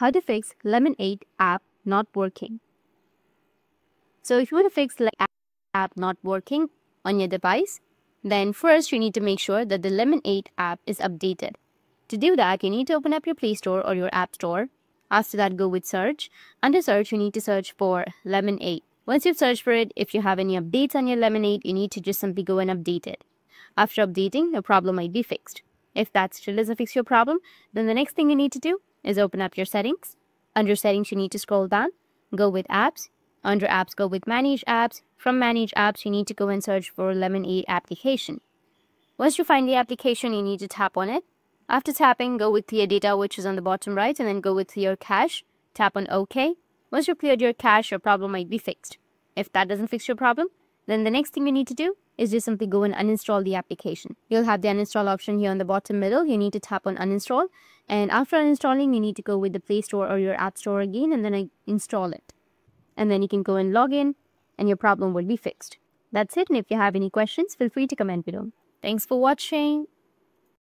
how to fix Lemon8 app not working. So if you want to fix the app not working on your device, then first you need to make sure that the Lemon8 app is updated. To do that, you need to open up your Play Store or your App Store. After that, go with search. Under search, you need to search for Lemon8. Once you've searched for it, if you have any updates on your Lemon8, you need to just simply go and update it. After updating, the problem might be fixed. If that still doesn't fix your problem, then the next thing you need to do is open up your settings. Under settings, you need to scroll down, go with apps. Under apps, go with manage apps. From manage apps, you need to go and search for Lemon 8 application. Once you find the application, you need to tap on it. After tapping, go with clear data, which is on the bottom right, and then go with clear cache. Tap on OK. Once you've cleared your cache, your problem might be fixed. If that doesn't fix your problem, then the next thing you need to do is just simply go and uninstall the application. You'll have the uninstall option here on the bottom middle. You need to tap on uninstall. And after uninstalling, you need to go with the Play Store or your App Store again and then install it. And then you can go and log in and your problem will be fixed. That's it. And if you have any questions, feel free to comment below. Thanks for watching.